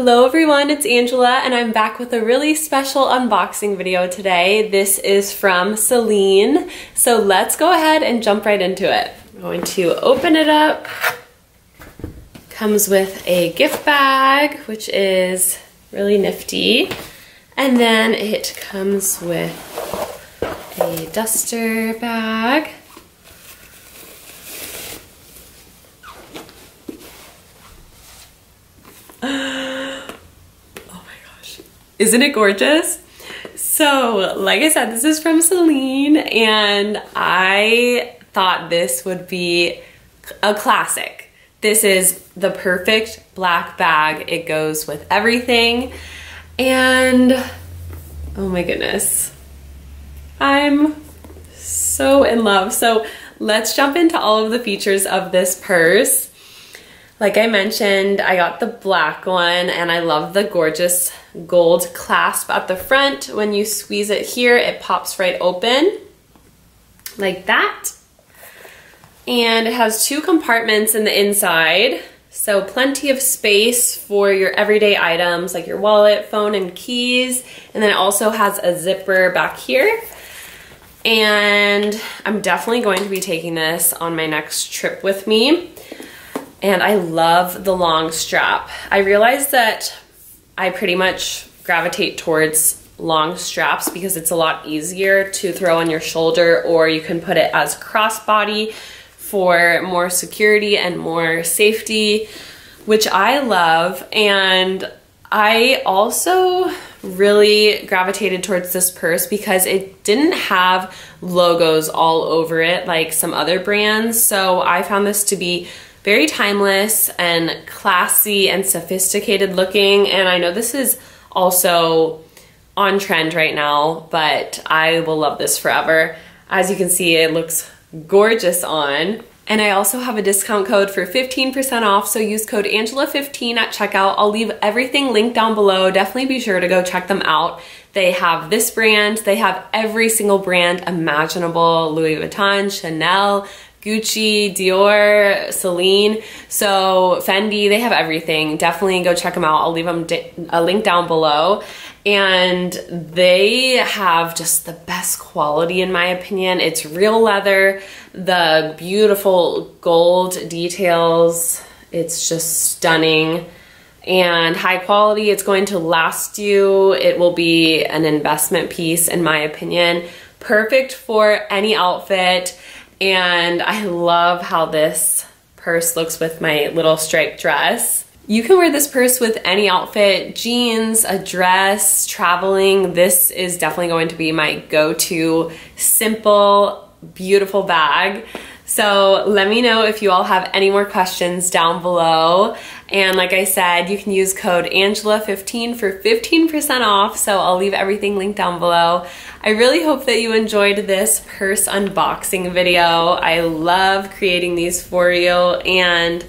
Hello everyone, it's Angela and I'm back with a really special unboxing video today. This is from Celine, so let's go ahead and jump right into it. I'm going to open it up. Comes with a gift bag, which is really nifty. And then it comes with a duster bag. Isn't it gorgeous? So, like I said, this is from Celine, and I thought this would be a classic. This is the perfect black bag. It goes with everything. And oh my goodness, I'm so in love. So let's jump into all of the features of this purse. Like I mentioned, I got the black one and I love the gorgeous gold clasp at the front. When you squeeze it here, it pops right open like that. And it has two compartments in the inside. So plenty of space for your everyday items like your wallet, phone, and keys. And then it also has a zipper back here. And I'm definitely going to be taking this on my next trip with me and I love the long strap. I realized that I pretty much gravitate towards long straps because it's a lot easier to throw on your shoulder or you can put it as crossbody for more security and more safety, which I love. And I also really gravitated towards this purse because it didn't have logos all over it like some other brands. So I found this to be very timeless and classy and sophisticated looking. And I know this is also on trend right now, but I will love this forever. As you can see, it looks gorgeous on. And I also have a discount code for 15% off, so use code Angela15 at checkout. I'll leave everything linked down below. Definitely be sure to go check them out. They have this brand, they have every single brand imaginable, Louis Vuitton, Chanel, Gucci, Dior, Celine, so Fendi, they have everything. Definitely go check them out. I'll leave them a link down below. And they have just the best quality in my opinion. It's real leather, the beautiful gold details. It's just stunning and high quality. It's going to last you. It will be an investment piece in my opinion. Perfect for any outfit and I love how this purse looks with my little striped dress. You can wear this purse with any outfit, jeans, a dress, traveling. This is definitely going to be my go-to simple, beautiful bag. So let me know if you all have any more questions down below. And like I said, you can use code Angela15 for 15% off. So I'll leave everything linked down below. I really hope that you enjoyed this purse unboxing video. I love creating these for you and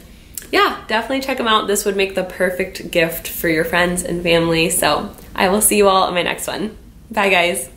yeah, definitely check them out. This would make the perfect gift for your friends and family. So I will see you all in my next one. Bye guys.